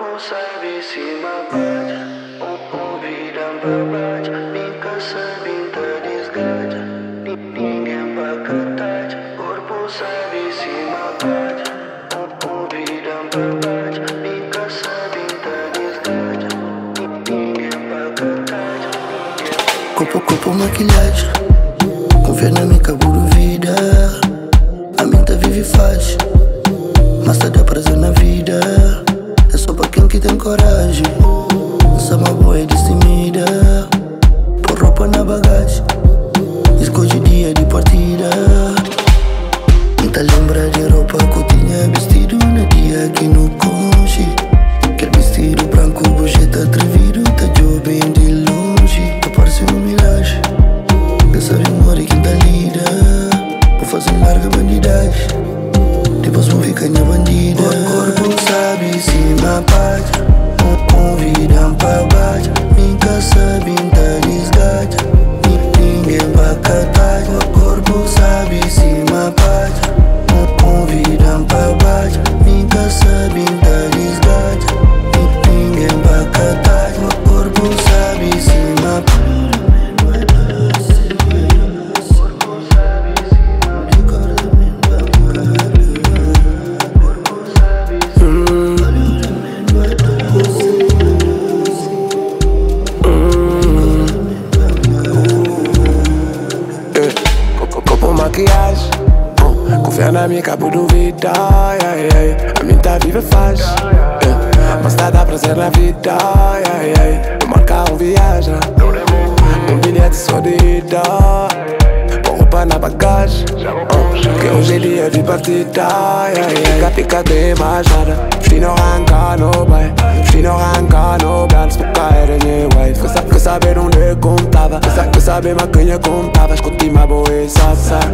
corpo Corpo sabe cima bate Ouvida babate Nunca coragem. Essa uma boa é destemida Por roupa na bagagem. Escolhe dia de partida. Muita lembra de roupa que eu tinha vestido No dia que no conche Aquele vestido branco, bojeta atrevido Tá bem de longe. Tá parecendo um milagre Dessa memória que tá lida. Vou fazer larga bandidagem Depois vou ficar minha bandida. O corpo sabe se me apaga Convidam Confia na minha cabo duvida ai. A mim tá viva faz uh, Mas tá dá prazer na vida ai, ai. Marcar um viagem Um bilhete só de ida Na bagagem Que hoje é dia de partida. Fica, fica de mais nada Vestindo arranca no bai Vestindo arranca no Se tu cair em wife Que sabe, que saber onde contava Que sabe, que saber maconha contava Escuti uma boa e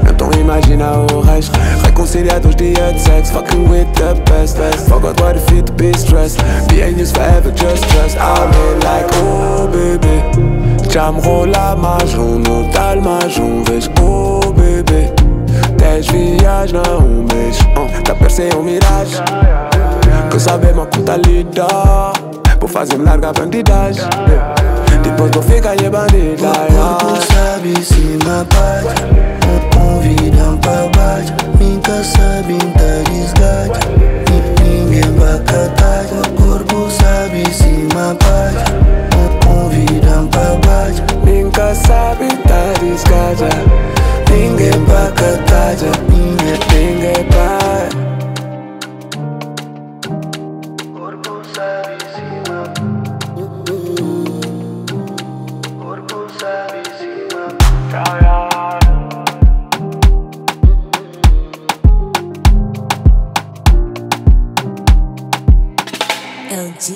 Então imagina o resto Reconciliados dias de sexo Fucking with the best Forgot what it be stressed. Being used forever just trust I'm in like oh baby. Já me rola mais um No tal mais um vez oh Não um mês uh, Tá parecendo um miragem Que saber uma puta lida Vou fazer-me largar bandidagem. Depois vou ficar em bandida O corpo sabe se me apaga Convidam pra baixo. Nunca sabem tá desgaja Ninguém vai catar O corpo sabe se me apaga Convidam pra baixo. Nunca sabe tá desgaja Ninguém vai catar LG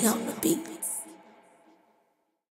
on the beat.